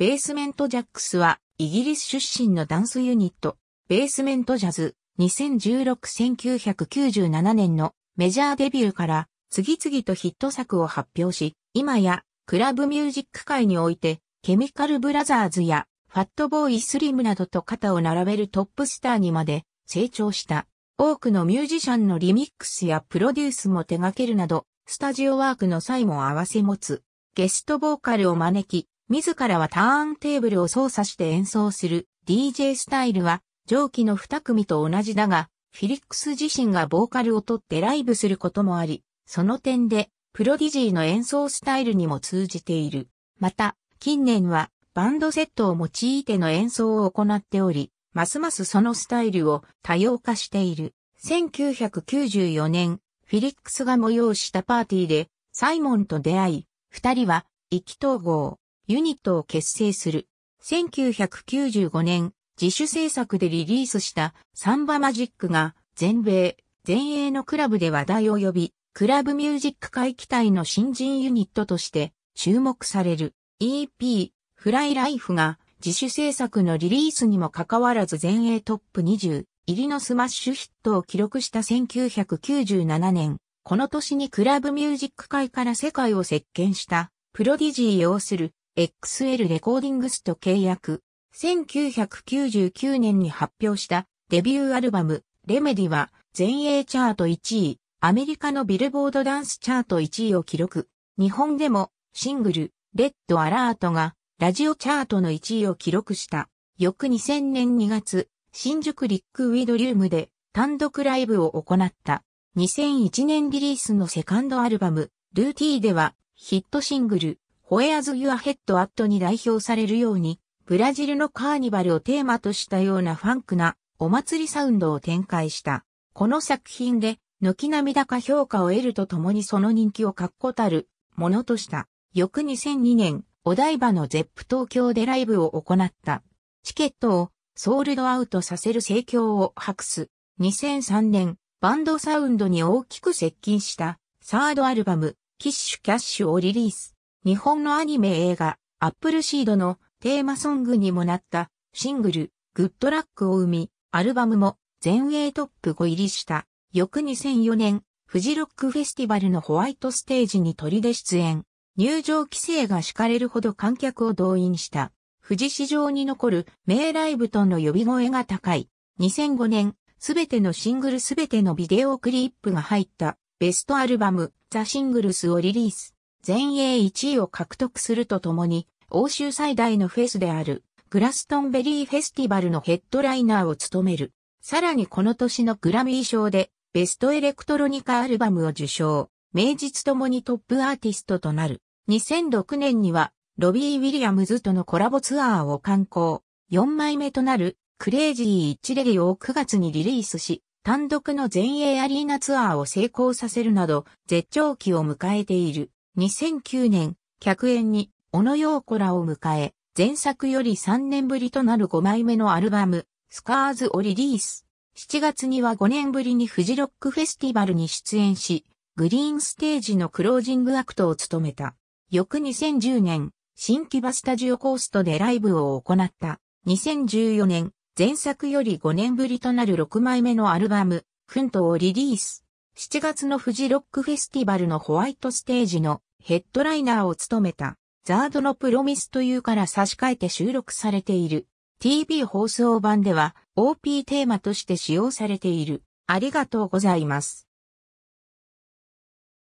ベースメントジャックスはイギリス出身のダンスユニット、ベースメントジャズ、2016-1997年のメジャーデビューから次々とヒット作を発表し、今やクラブミュージック界においてケミカルブラザーズやファットボーイスリムなどと肩を並べるトップスターにまで成長した。多くのミュージシャンのリミックスやプロデュースも手掛けるなど、スタジオワークの際も合わせ持つ。ゲストボーカルを招き、自らはターンテーブルを操作して演奏する DJ スタイルは上記の二組と同じだが、フィリックス自身がボーカルを取ってライブすることもあり、その点でプロディジーの演奏スタイルにも通じている。また、近年はバンドセットを用いての演奏を行っており、ますますそのスタイルを多様化している。1994年、フィリックスが催したパーティーでサイモンと出会い、二人は意気投合。ユニットを結成する。1995年、自主制作でリリースした Samba Magic が全米、全英のクラブで話題を呼び、クラブミュージック界期待の新人ユニットとして注目される EP フライライフが自主制作のリリースにもかかわらず全英トップ20入りのスマッシュヒットを記録した1997年、この年にクラブミュージック界から世界を席巻したプロディジー要する XL レコーディングスと契約。1999年に発表したデビューアルバム、レメディは全英チャート1位、アメリカのビルボードダンスチャート1位を記録。日本でもシングル、レッドアラートがラジオチャートの1位を記録した。翌2000年2月、新宿リックウィドリウムで単独ライブを行った。2001年リリースのセカンドアルバム、ルーティーではヒットシングル、ホエアズ・ユア・ヘッド・アットに代表されるように、ブラジルのカーニバルをテーマとしたようなファンクなお祭りサウンドを展開した。この作品で、軒並み高評価を得るとともにその人気を確固たるものとした。翌2002年、お台場のゼップ東京でライブを行った。チケットをソールドアウトさせる盛況を博す。2003年、バンドサウンドに大きく接近したサードアルバム、キッシュキャッシュをリリース。日本のアニメ映画、アップルシードのテーマソングにもなったシングル、グッドラックを生み、アルバムも全英トップ5入りした。翌2004年、フジロックフェスティバルのホワイトステージに鳥で出演。入場規制が敷かれるほど観客を動員した。富士市場に残る名ライブとの呼び声が高い。2005年、すべてのシングルすべてのビデオクリップが入ったベストアルバム、ザ・シングルスをリリース。全英1位を獲得するとともに、欧州最大のフェスである、グラストンベリーフェスティバルのヘッドライナーを務める。さらにこの年のグラミー賞で、ベストエレクトロニカアルバムを受賞。名実ともにトップアーティストとなる。2006年には、ロビー・ウィリアムズとのコラボツアーを刊行。4枚目となる、クレイジー・イッチ・レディを9月にリリースし、単独の全英アリーナツアーを成功させるなど、絶頂期を迎えている。2009年、客演に、小野洋子らを迎え、前作より3年ぶりとなる5枚目のアルバム、スカーズをリリース。7月には5年ぶりにフジロックフェスティバルに出演し、グリーンステージのクロージングアクトを務めた。翌2010年、新木場スタジオコーストでライブを行った。2014年、前作より5年ぶりとなる6枚目のアルバム、フントをリリース。7月のフジロックフェスティバルのホワイトステージのヘッドライナーを務めたザードのプロミスというから差し替えて収録されている TV 放送版では OP テーマとして使用されている。ありがとうございます。